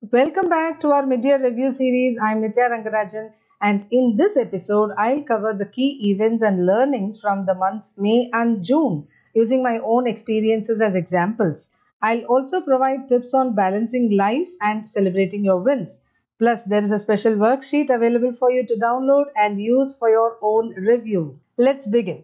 Welcome back to our mid-year review series. I'm Nithya Rangarajan and in this episode I'll cover the key events and learnings from the months May and June using my own experiences as examples. I'll also provide tips on balancing life and celebrating your wins. Plus there is a special worksheet available for you to download and use for your own review. Let's begin.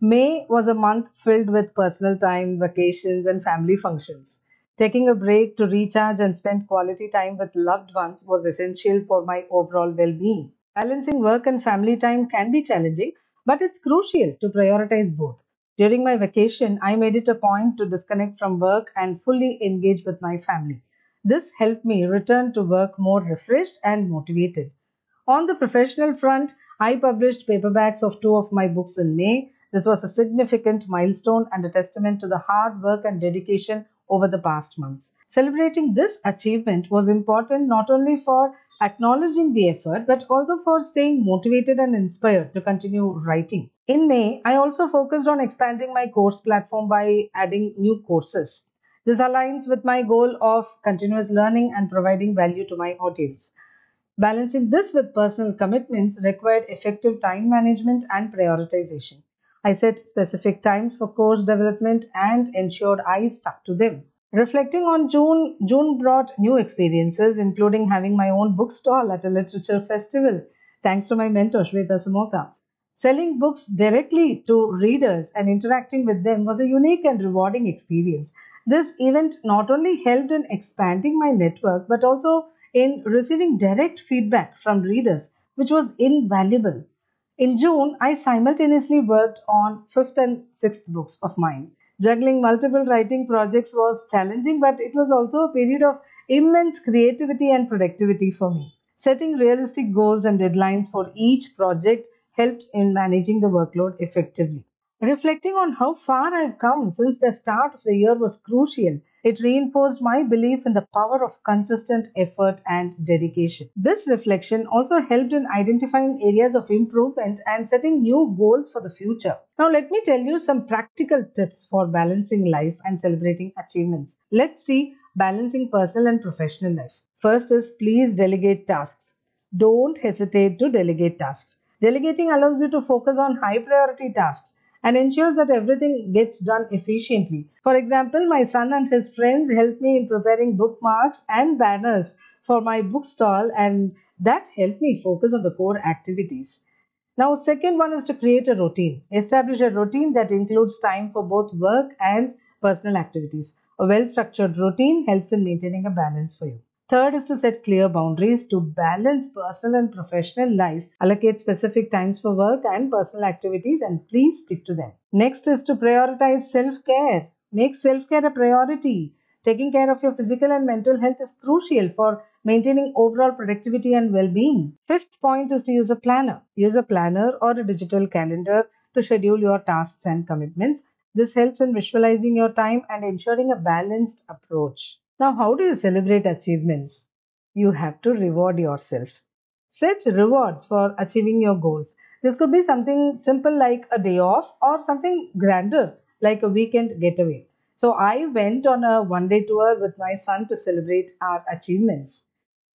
May was a month filled with personal time, vacations and family functions. Taking a break to recharge and spend quality time with loved ones was essential for my overall well being. Balancing work and family time can be challenging, but it's crucial to prioritize both. During my vacation, I made it a point to disconnect from work and fully engage with my family. This helped me return to work more refreshed and motivated. On the professional front, I published paperbacks of two of my books in May. This was a significant milestone and a testament to the hard work and dedication over the past months. Celebrating this achievement was important not only for acknowledging the effort but also for staying motivated and inspired to continue writing. In May, I also focused on expanding my course platform by adding new courses. This aligns with my goal of continuous learning and providing value to my audience. Balancing this with personal commitments required effective time management and prioritization. I set specific times for course development and ensured I stuck to them. Reflecting on June, June brought new experiences, including having my own bookstall at a literature festival, thanks to my mentor Shweta Samoka. Selling books directly to readers and interacting with them was a unique and rewarding experience. This event not only helped in expanding my network but also in receiving direct feedback from readers, which was invaluable. In June, I simultaneously worked on fifth and sixth books of mine. Juggling multiple writing projects was challenging, but it was also a period of immense creativity and productivity for me. Setting realistic goals and deadlines for each project helped in managing the workload effectively. Reflecting on how far I've come since the start of the year was crucial. It reinforced my belief in the power of consistent effort and dedication. This reflection also helped in identifying areas of improvement and setting new goals for the future. Now, let me tell you some practical tips for balancing life and celebrating achievements. Let's see balancing personal and professional life. First is please delegate tasks. Don't hesitate to delegate tasks. Delegating allows you to focus on high priority tasks and ensures that everything gets done efficiently. For example, my son and his friends helped me in preparing bookmarks and banners for my bookstall, and that helped me focus on the core activities. Now, second one is to create a routine. Establish a routine that includes time for both work and personal activities. A well structured routine helps in maintaining a balance for you. Third is to set clear boundaries to balance personal and professional life. Allocate specific times for work and personal activities and please stick to them. Next is to prioritize self care. Make self care a priority. Taking care of your physical and mental health is crucial for maintaining overall productivity and well being. Fifth point is to use a planner. Use a planner or a digital calendar to schedule your tasks and commitments. This helps in visualizing your time and ensuring a balanced approach. Now, how do you celebrate achievements? You have to reward yourself. Set rewards for achieving your goals. This could be something simple like a day off or something grander like a weekend getaway. So, I went on a one day tour with my son to celebrate our achievements.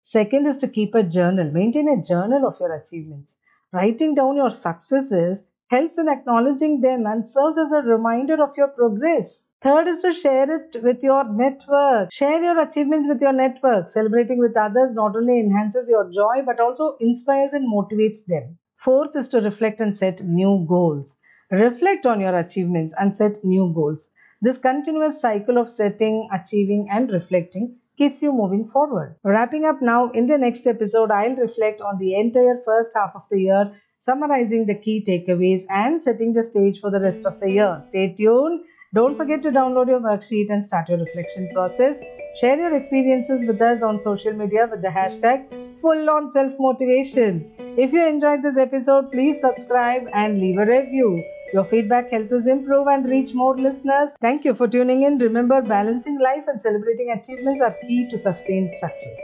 Second is to keep a journal. Maintain a journal of your achievements. Writing down your successes helps in acknowledging them and serves as a reminder of your progress. Third is to share it with your network. Share your achievements with your network. Celebrating with others not only enhances your joy but also inspires and motivates them. Fourth is to reflect and set new goals. Reflect on your achievements and set new goals. This continuous cycle of setting, achieving, and reflecting keeps you moving forward. Wrapping up now, in the next episode, I'll reflect on the entire first half of the year, summarizing the key takeaways and setting the stage for the rest of the year. Stay tuned. Don't forget to download your worksheet and start your reflection process. Share your experiences with us on social media with the hashtag full on self motivation. If you enjoyed this episode, please subscribe and leave a review. Your feedback helps us improve and reach more listeners. Thank you for tuning in. Remember, balancing life and celebrating achievements are key to sustained success.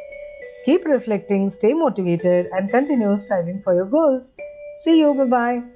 Keep reflecting, stay motivated, and continue striving for your goals. See you. Bye bye.